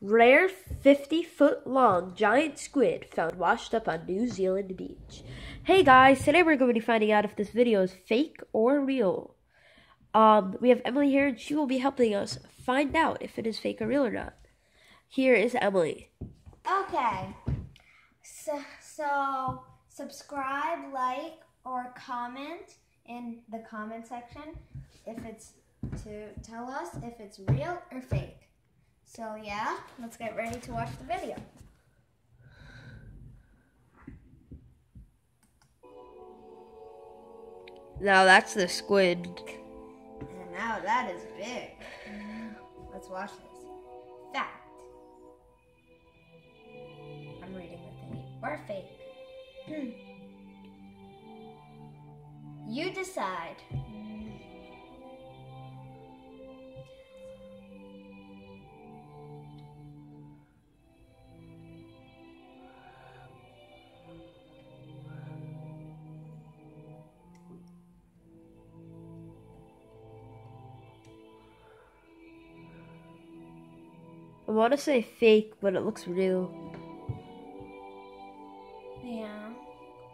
Rare 50 foot long giant squid found washed up on New Zealand beach. Hey guys, today we're going to be finding out if this video is fake or real. Um, we have Emily here and she will be helping us find out if it is fake or real or not. Here is Emily. Okay. So, so subscribe, like, or comment in the comment section if it's to tell us if it's real or fake. So yeah, let's get ready to watch the video. Now that's the squid. And now that is big. Let's watch this. Fact. I'm reading the thing. Or fake. Hmm. you decide. I want to say fake, but it looks real. Yeah.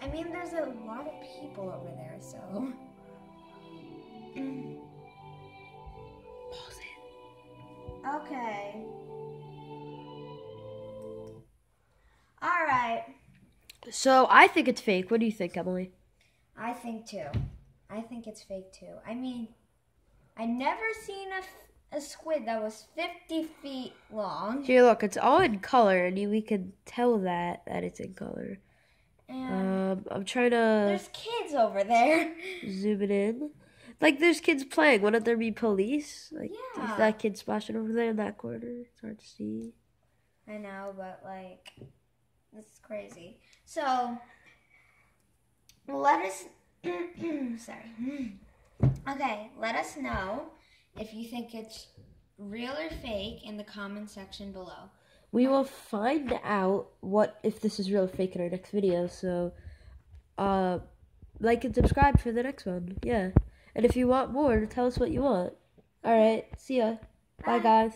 I mean, there's a lot of people over there, so. Mm. Pause it. Okay. All right. So I think it's fake. What do you think, Emily? I think too. I think it's fake too. I mean, I never seen a, f- a squid that was 50 feet long. Here, look, it's all in color, and you, we can tell that that it's in color. And Um, I'm trying to there's kids over there. zoom it in. Like, there's kids playing. Wouldn't there be police? Like, Yeah. that kid splashing over there in that corner? It's hard to see. I know, but like, this is crazy. So, let us. sorry. Okay, let us know if you think it's real or fake in the comment section below. We will find out what if this is real or fake in our next video. So, uh, like and subscribe for the next one. Yeah, and if you want more, tell us what you want. All right, see ya. Bye, Bye. guys.